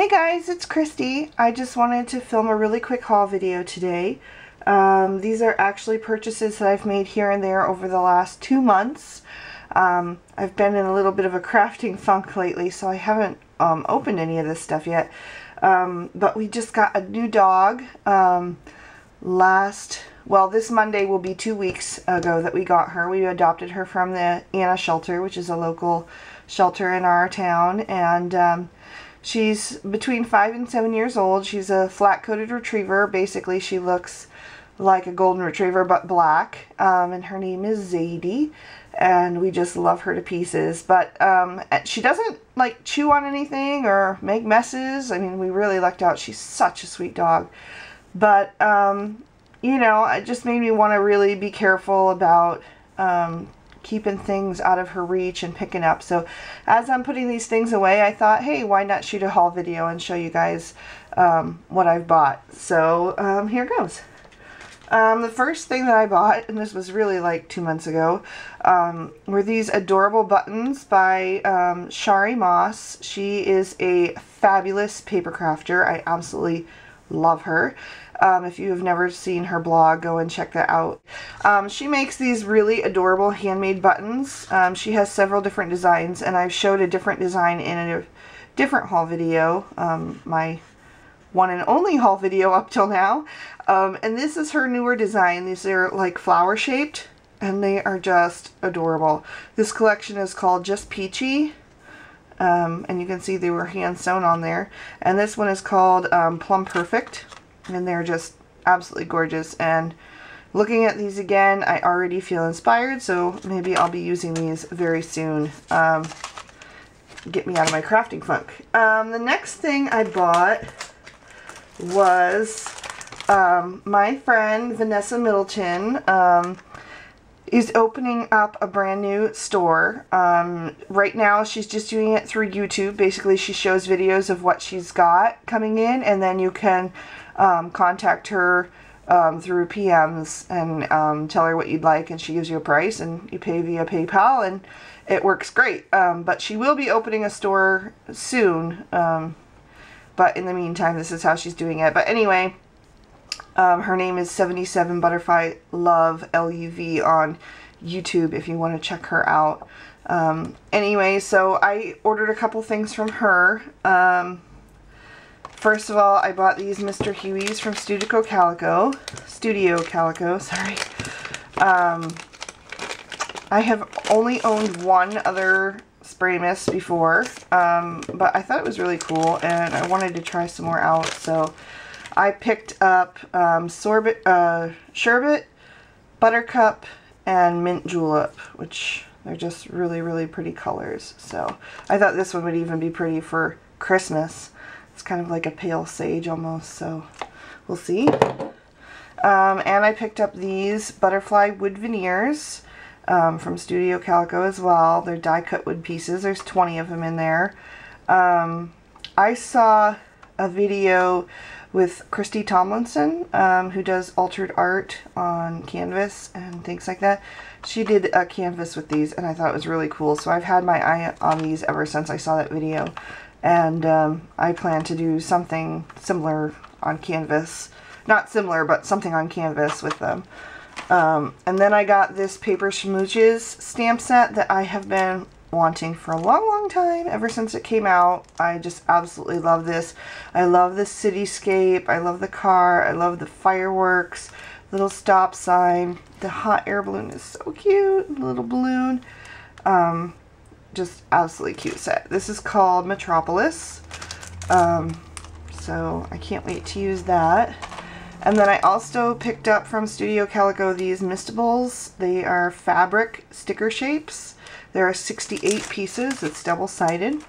Hey guys, it's Christy. I just wanted to film a really quick haul video today. Um, these are actually purchases that I've made here and there over the last two months. Um, I've been in a little bit of a crafting funk lately, so I haven't um, opened any of this stuff yet. Um, but we just got a new dog um, last, well, this Monday will be two weeks ago that we got her. We adopted her from the Anna Shelter, which is a local shelter in our town, and um, she's between five and seven years old. She's a flat-coated retriever. Basically, she looks like a golden retriever but black, um, and her name is Zadie and we just love her to pieces. But um, she doesn't like chew on anything or make messes. I mean, we really lucked out. She's such a sweet dog. But, um, you know, it just made me want to really be careful about um, keeping things out of her reach and picking up. So as I'm putting these things away, I thought, hey, why not shoot a haul video and show you guys um, what I've bought. So um, here goes. Um, the first thing that I bought, and this was really like two months ago, um, were these adorable buttons by um, Shari Moss. She is a fabulous paper crafter. I absolutely love her. Um, if you have never seen her blog, go and check that out. Um, she makes these really adorable handmade buttons. Um, she has several different designs, and I've showed a different design in a different haul video. Um, my one and only haul video up till now. Um, and this is her newer design. These are like flower shaped and they are just adorable. This collection is called Just Peachy. Um, and you can see they were hand sewn on there. And this one is called um, Plum Perfect. And they're just absolutely gorgeous. And looking at these again, I already feel inspired. So maybe I'll be using these very soon. Um, get me out of my crafting funk. Um, the next thing I bought was um, my friend Vanessa Middleton um, is opening up a brand new store. Um, right now she's just doing it through YouTube. Basically she shows videos of what she's got coming in and then you can um, contact her um, through PMs and um, tell her what you'd like and she gives you a price and you pay via PayPal and it works great. but she will be opening a store soon. But in the meantime, this is how she's doing it. But anyway, um, her name is 77 Butterfly Love L-U-V on YouTube if you want to check her out. Um, anyway, so I ordered a couple things from her. Um, first of all, I bought these Mr. Huey's from Studio Calico. Studio Calico, sorry. Um, I have only owned one other spray mist before, um, but I thought it was really cool and I wanted to try some more out. So I picked up um, sorbet, uh, sherbet, buttercup, and mint julep, which they're just really, really pretty colors. So I thought this one would even be pretty for Christmas. It's kind of like a pale sage almost, so we'll see. Um, and I picked up these butterfly wood veneers um, from Studio Calico as well. They're die cut wood pieces. There's 20 of them in there. Um, I saw a video with Christy Tomlinson, um, who does altered art on canvas and things like that. She did a canvas with these, and I thought it was really cool. So I've had my eye on these ever since I saw that video. And um, I plan to do something similar on canvas. Not similar, but something on canvas with them. Um, and then I got this Paper Smooches stamp set that I have been wanting for a long, long time, ever since it came out. I just absolutely love this. I love the cityscape. I love the car. I love the fireworks, little stop sign. The hot air balloon is so cute. Little balloon. Um, just absolutely cute set. This is called Metropolis. Um, so I can't wait to use that. And then I also picked up from Studio Calico these Mistables. They are fabric sticker shapes. There are 68 pieces. It's double-sided.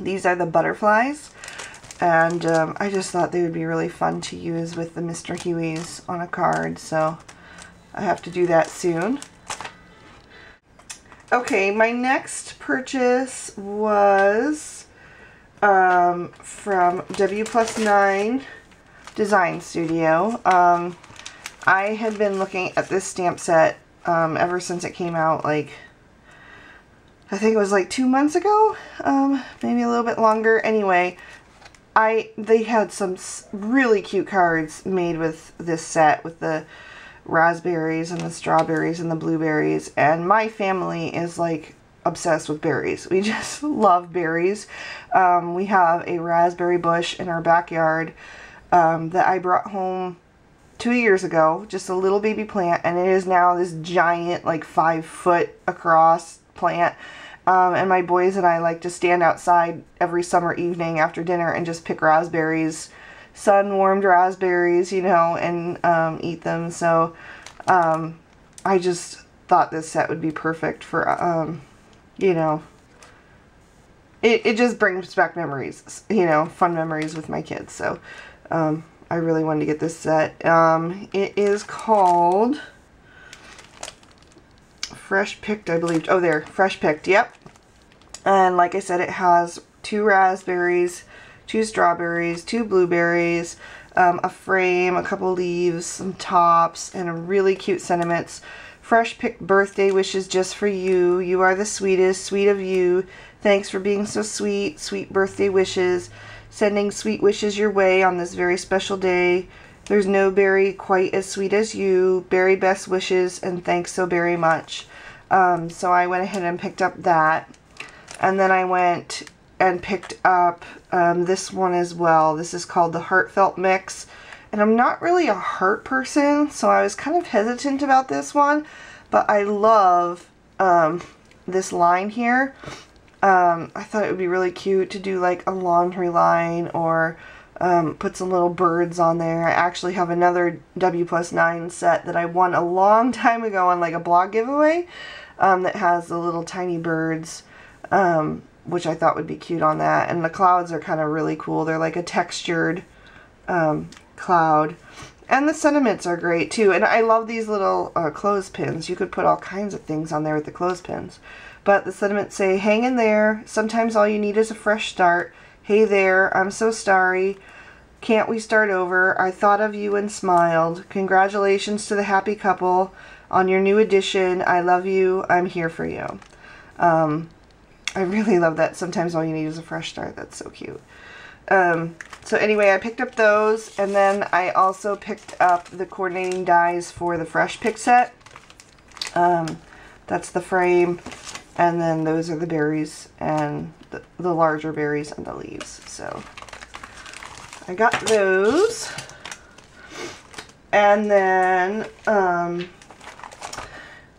These are the butterflies. And um, I just thought they would be really fun to use with the Mr. Huey's on a card. So I have to do that soon. Okay, my next purchase was um, from W Plus 9 Design Studio. Um, I had been looking at this stamp set um, ever since it came out, like, I think it was like two months ago, um, maybe a little bit longer. Anyway, I they had some really cute cards made with this set with the raspberries and the strawberries and the blueberries and my family is like obsessed with berries. We just love berries. Um, we have a raspberry bush in our backyard um, that I brought home two years ago, just a little baby plant, and it is now this giant, like five foot across plant. Um, and my boys and I like to stand outside every summer evening after dinner and just pick raspberries, sun warmed raspberries, you know, and um, eat them. So um, I just thought this set would be perfect for, um, you know, it, it just brings back memories, you know, fun memories with my kids. So um, I really wanted to get this set. Um, it is called Fresh Picked, I believe. Oh, there. Fresh Picked. Yep. And like I said, it has two raspberries, two strawberries, two blueberries, um, a frame, a couple leaves, some tops, and a really cute sentiments. Fresh picked birthday wishes just for you. You are the sweetest, sweet of you. Thanks for being so sweet. Sweet birthday wishes. Sending sweet wishes your way on this very special day. There's no berry quite as sweet as you. Berry best wishes and thanks so very much. Um, so I went ahead and picked up that. And then I went and picked up um, this one as well. This is called the Heartfelt Mix. And I'm not really a heart person, so I was kind of hesitant about this one. But I love um, this line here. Um, I thought it would be really cute to do like a laundry line or um, put some little birds on there. I actually have another W plus 9 set that I won a long time ago on like a blog giveaway um, that has the little tiny birds, um, which I thought would be cute on that. And the clouds are kind of really cool. They're like a textured um, cloud. And the sentiments are great too. And I love these little uh, clothespins. You could put all kinds of things on there with the clothespins. But the sentiments say, hang in there. Sometimes all you need is a fresh start. Hey there, I'm so sorry. Can't we start over? I thought of you and smiled. Congratulations to the happy couple on your new addition. I love you. I'm here for you. Um, I really love that. Sometimes all you need is a fresh start. That's so cute. Um, so anyway, I picked up those, and then I also picked up the coordinating dies for the Fresh Pick set. Um, that's the frame, and then those are the berries, and the, the larger berries and the leaves. So I got those. And then um,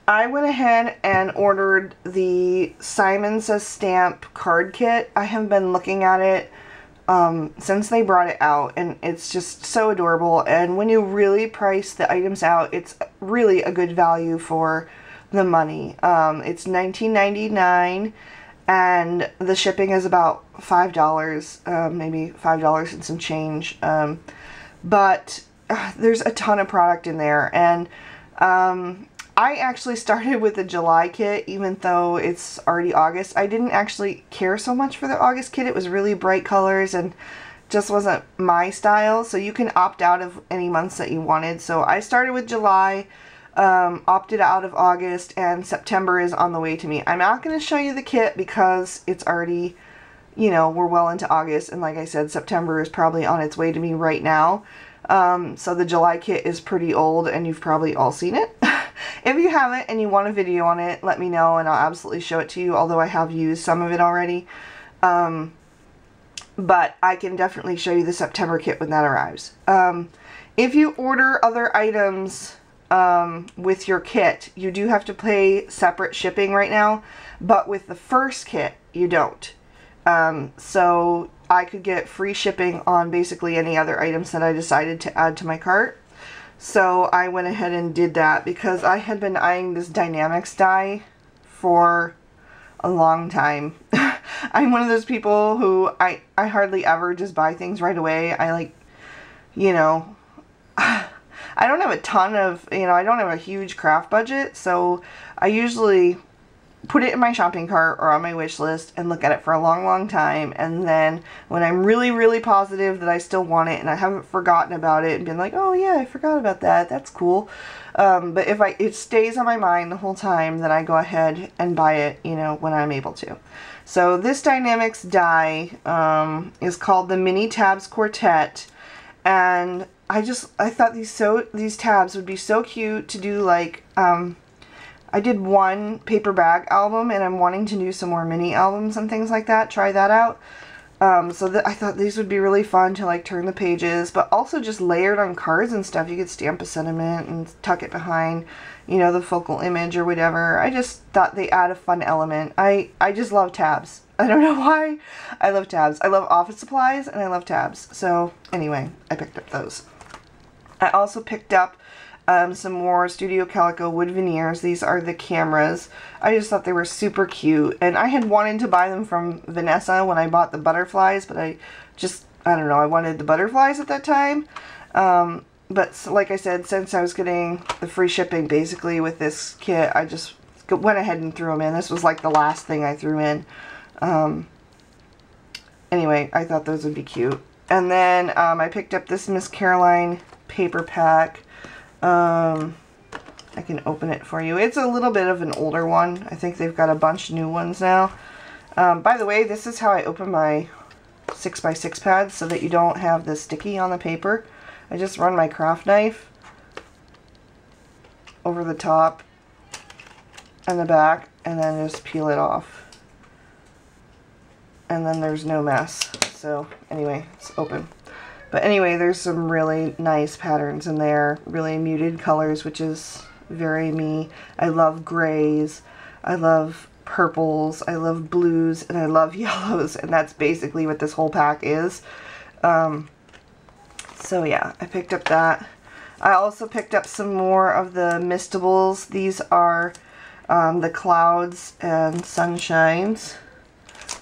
I went ahead and ordered the Simon Says Stamp card kit. I have been looking at it um, since they brought it out and it's just so adorable and when you really price the items out it's really a good value for the money. Um, it's $19.99 and the shipping is about $5, uh, maybe $5 and some change. Um, but uh, there's a ton of product in there and um, I actually started with the July kit, even though it's already August. I didn't actually care so much for the August kit. It was really bright colors and just wasn't my style. So you can opt out of any months that you wanted. So I started with July, um, opted out of August, and September is on the way to me. I'm not going to show you the kit because it's already, you know, we're well into August. And like I said, September is probably on its way to me right now. Um, so the July kit is pretty old and you've probably all seen it. If you haven't and you want a video on it, let me know and I'll absolutely show it to you, although I have used some of it already. Um, but I can definitely show you the September kit when that arrives. Um, if you order other items um, with your kit, you do have to pay separate shipping right now, but with the first kit, you don't. Um, so I could get free shipping on basically any other items that I decided to add to my cart. So I went ahead and did that because I had been eyeing this Die-namics die for a long time. I'm one of those people who I, I hardly ever just buy things right away. I like, you know, don't have a ton of, you know, I don't have a huge craft budget. So I usually put it in my shopping cart or on my wish list and look at it for a long, long time. And then when I'm really, really positive that I still want it and I haven't forgotten about it and been like, oh yeah, I forgot about that. That's cool. Um, but if I, it stays on my mind the whole time, then I go ahead and buy it, you know, when I'm able to. So this Die-namics die um, is called the Mini Tabs Quartet. And I just, I thought these so, these tabs would be so cute to do like, um, I did one paper bag album and I'm wanting to do some more mini albums and things like that. Try that out. Um, so that I thought these would be really fun to like turn the pages, but also just layered on cards and stuff. You could stamp a sentiment and tuck it behind, you know, the focal image or whatever. I just thought they add a fun element. I, I just love tabs. I don't know why. I love tabs. I love office supplies and I love tabs. So anyway, I picked up those. I also picked up um, some more Studio Calico wood veneers. These are the cameras. I just thought they were super cute. And I had wanted to buy them from Vanessa when I bought the butterflies, but I just, I don't know, I wanted the butterflies at that time. Um, but like I said, since I was getting the free shipping basically with this kit, I just went ahead and threw them in. This was like the last thing I threw in. Um, anyway, I thought those would be cute. And then um, I picked up this Miss Caroline paper pack. Um, I can open it for you. It's a little bit of an older one. I think they've got a bunch new ones now. Um, by the way, this is how I open my 6x6 pads so that you don't have the sticky on the paper. I just run my craft knife over the top and the back and then just peel it off. And then there's no mess. So anyway, it's open. But anyway, there's some really nice patterns in there, really muted colors, which is very me. I love grays, I love purples, I love blues, and I love yellows, and that's basically what this whole pack is. Um, so yeah, I picked up that. I also picked up some more of the Mistables. These are um, the Clouds and Sunshines.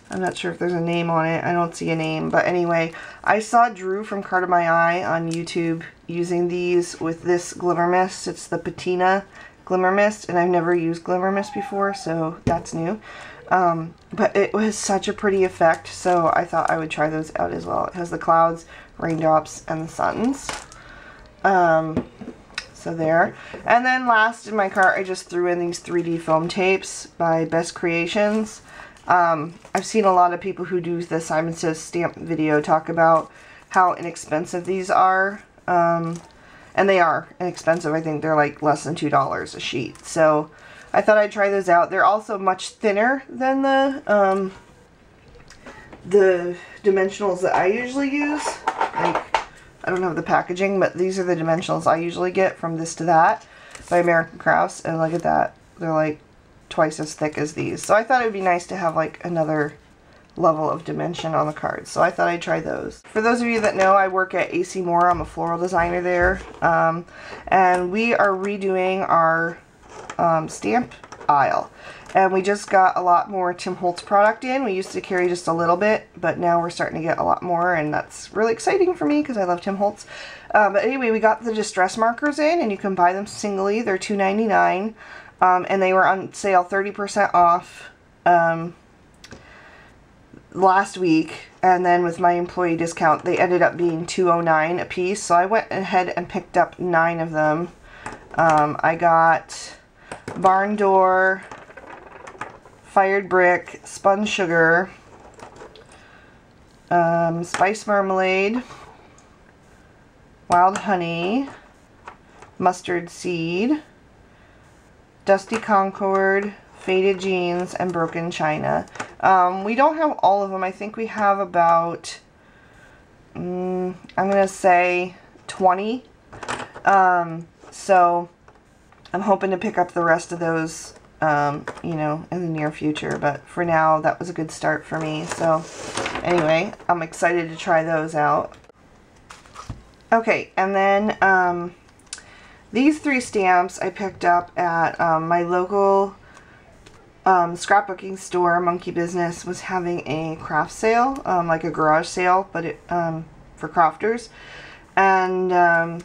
I'm not sure if there's a name on it. I don't see a name. But anyway, I saw Drew from Card of My Eye on YouTube using these with this Glimmer Mist. It's the Patina Glimmer Mist, and I've never used Glimmer Mist before, so that's new. Um, but it was such a pretty effect, so I thought I would try those out as well. It has the clouds, raindrops, and the suns. Um, so there. And then last in my cart, I just threw in these 3D foam tapes by Best Creations. Um, I've seen a lot of people who do the Simon Says stamp video talk about how inexpensive these are. Um, and they are inexpensive. I think they're like less than $2 a sheet. So I thought I'd try those out. They're also much thinner than the, um, the dimensionals that I usually use. Like, I don't have the packaging, but these are the dimensionals I usually get from this to that by American Crafts. And look at that. They're like twice as thick as these. So I thought it would be nice to have like another level of dimension on the cards. So I thought I'd try those. For those of you that know, I work at AC Moore. I'm a floral designer there. Um, and we are redoing our um, stamp aisle. And we just got a lot more Tim Holtz product in. We used to carry just a little bit, but now we're starting to get a lot more, and that's really exciting for me because I love Tim Holtz. Uh, but anyway, we got the distress markers in, and you can buy them singly. They're $2.99. Um, and they were on sale 30% off um, last week. And then with my employee discount, they ended up being 209 a piece. So I went ahead and picked up nine of them. Um, I got barn door, fired brick, spun sugar, um, spice marmalade, wild honey, mustard seed, Dusty Concord, Faded Jeans, and Broken China. Um, we don't have all of them. I think we have about, mm, I'm going to say 20. Um, so I'm hoping to pick up the rest of those, um, you know, in the near future. But for now, that was a good start for me. So anyway, I'm excited to try those out. Okay, and then um, these three stamps I picked up at um, my local um, scrapbooking store, Monkey Business, was having a craft sale, um, like a garage sale, but it, um, for crafters. And um,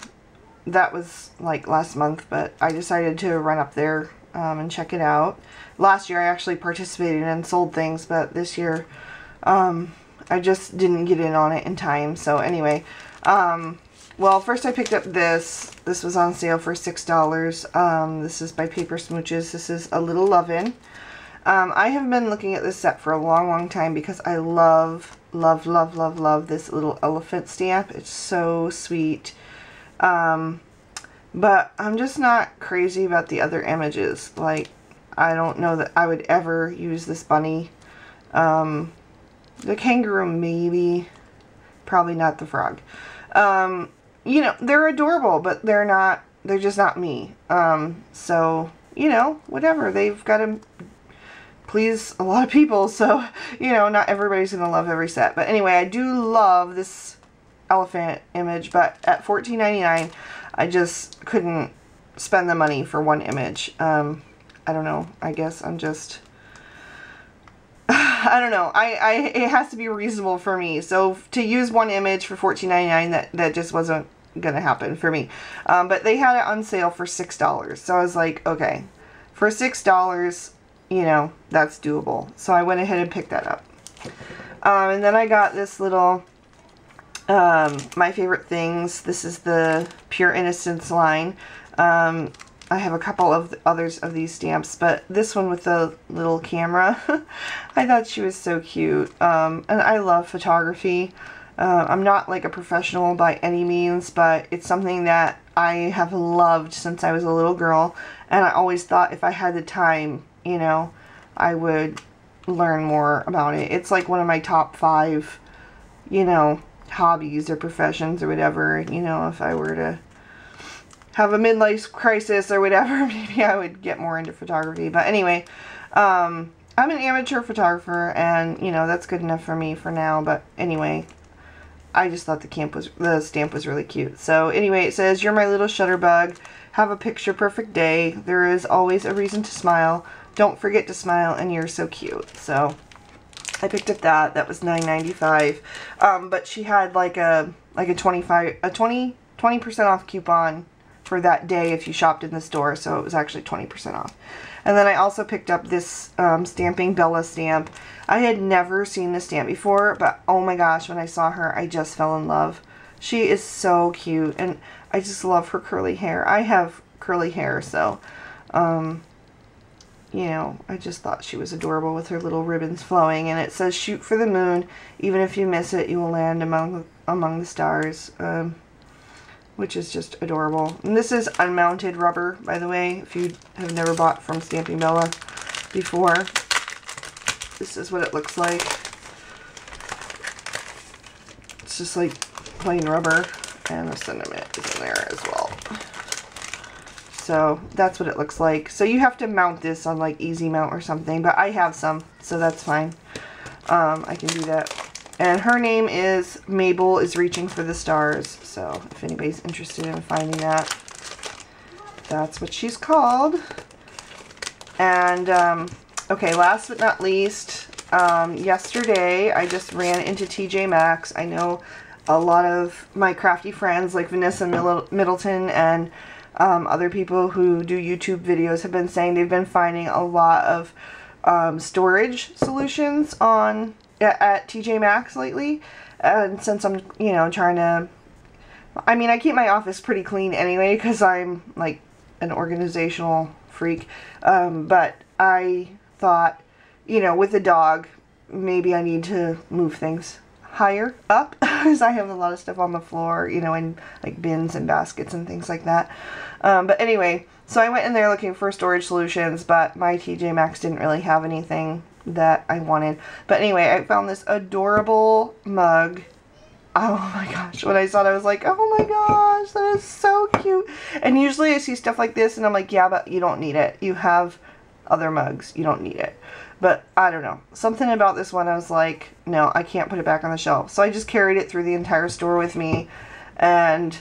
that was like last month, but I decided to run up there um, and check it out. Last year I actually participated and sold things, but this year I just didn't get in on it in time. So anyway, um, well, first I picked up this. This was on sale for $6. Um, this is by Paper Smooches. This is a Little Lovin'. Um, I have been looking at this set for a long, long time because I love, love, love, love, love this little elephant stamp. It's so sweet. Um, but I'm just not crazy about the other images. Like, I don't know that I would ever use this bunny. Um, the kangaroo, maybe. Probably not the frog. Um, you know, they're adorable, but they're not, they're just not me. Um, so, you know, whatever. They've got to please a lot of people, so, you know, not everybody's going to love every set. But anyway, I do love this elephant image, but at $14.99, I just couldn't spend the money for one image. Um, I don't know. I guess I'm just... I don't know. I, I it has to be reasonable for me. So to use one image for $14.99, that that just wasn't gonna happen for me. Um, but they had it on sale for six dollars. So I was like, okay, for six dollars, you know, that's doable. So I went ahead and picked that up. Um, and then I got this little um, my favorite things. This is the Pure Innocence line. Um, I have a couple of others of these stamps, but this one with the little camera, I thought she was so cute. Um, and I love photography. Uh, I'm not like a professional by any means, but it's something that I have loved since I was a little girl. And I always thought if I had the time, you know, I would learn more about it. It's like one of my top five, you know, hobbies or professions or whatever. You know, if I were to have a midlife crisis or whatever, maybe I would get more into photography. But anyway, um, I'm an amateur photographer, and you know that's good enough for me for now. But anyway, I just thought the camp was the stamp was really cute. So anyway, it says, "You're my little shutterbug. Have a picture perfect day. There is always a reason to smile. Don't forget to smile, and you're so cute." So I picked up that. That was $9.95. Um, but she had like a like a 25 a 20 20% off coupon for that day if you shopped in the store, so it was actually 20% off. And then I also picked up this um, Stamping Bella stamp. I had never seen this stamp before, but oh my gosh, when I saw her, I just fell in love. She is so cute, and I just love her curly hair. I have curly hair, so, um, you know, I just thought she was adorable with her little ribbons flowing. And it says, shoot for the moon. Even if you miss it, you will land among, among the stars. Um, which is just adorable. And this is unmounted rubber, by the way, if you have never bought from Stamping Bella before. This is what it looks like. It's just like plain rubber, and the sentiment is in there as well. So that's what it looks like. So you have to mount this on like easy mount or something, but I have some, so that's fine. Um, I can do that and her name is Mabel is Reaching for the Stars. So if anybody's interested in finding that, that's what she's called. And, um, okay, last but not least, um, yesterday I just ran into TJ Maxx. I know a lot of my crafty friends like Vanessa Middleton and um, other people who do YouTube videos have been saying they've been finding a lot of um, storage solutions on at TJ Maxx lately. And since I'm, you know, trying to, I mean, I keep my office pretty clean anyway because I'm like an organizational freak. Um, but I thought, you know, with the dog, maybe I need to move things higher up because I have a lot of stuff on the floor, you know, in like bins and baskets and things like that. Um, but anyway, so I went in there looking for storage solutions, but my TJ Maxx didn't really have anything that I wanted. But anyway, I found this adorable mug. Oh my gosh, when I saw it, I was like, oh my gosh, that is so cute. And usually I see stuff like this and I'm like, yeah, but you don't need it. You have other mugs. You don't need it. But I don't know. Something about this one, I was like, no, I can't put it back on the shelf. So I just carried it through the entire store with me and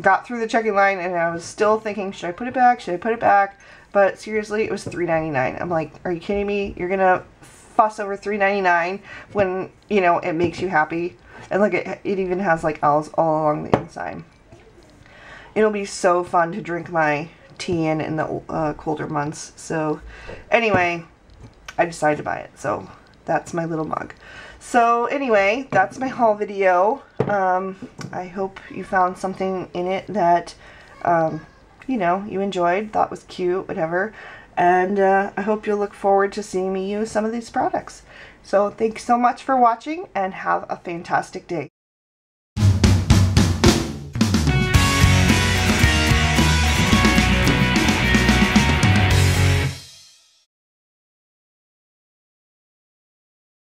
got through the checking line and I was still thinking, should I put it back? Should I put it back? But seriously, it was $3.99. I'm like, are you kidding me? You're gonna fuss over $3.99 when, you know, it makes you happy. And look, it, it even has like owls all along the inside. It'll be so fun to drink my tea in in the uh, colder months. So anyway, I decided to buy it. So that's my little mug. So anyway, that's my haul video. Um, I hope you found something in it that, um, you know, you enjoyed, thought was cute, whatever. And uh, I hope you'll look forward to seeing me use some of these products. So thanks so much for watching and have a fantastic day.